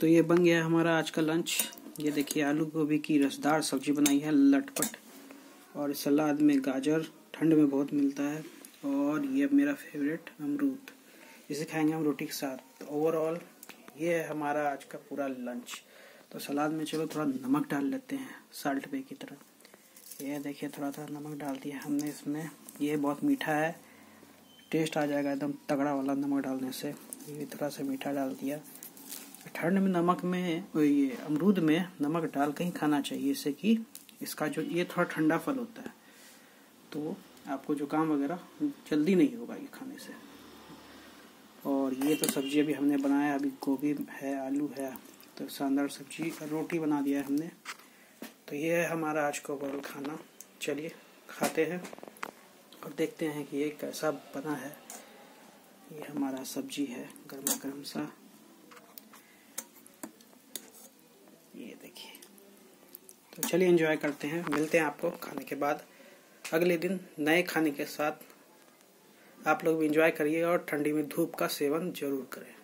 तो ये बन गया हमारा आज का लंच ये देखिए, आलू गोभी की रसदार सब्ज़ी बनाई है लटपट। और सलाद में गाजर, ठंड में बहुत मिलता है। और ये मेरा फेवरेट अमरूद। इसे खाएँगे हम रोटी के साथ। ओवरऑल ये है हमारा आज का पूरा लंच तो सलाद में चलो, थोड़ा नमक डाल लेते हैं साल्ट पे की तरह। ये देखिए, थोड़ा थोड़ा नमक डाल दिया हमने इसमें। ये बहुत मीठा है। टेस्ट आ जाएगा एकदम तगड़ा वाला नमक डालने से। ये थोड़ा सा मीठा डाल दिया। ठंड में नमक में ये अमरूद में नमक डाल के ही खाना चाहिए, इससे कि इसका जो, ये थोड़ा ठंडा फल होता है। तो आपको जो काम वगैरह, जल्दी नहीं होगा ये खाने से। और ये तो सब्ज़ी अभी हमने बनाया, अभी गोभी है, आलू है तो शानदार सब्ज़ी, रोटी बना दिया है हमने। तो ये है हमारा आज का ओवरऑल खाना। चलिए, खाते हैं और देखते हैं कि ये कैसा बना है। ये हमारा सब्ज़ी है गर्मा गर्म सा ये देखिए तो चलिए एंजॉय करते हैं। मिलते हैं आपको खाने के बाद। अगले दिन नए खाने के साथ आप लोग भी इंजॉय करिए और ठंडी में धूप का सेवन ज़रूर करें।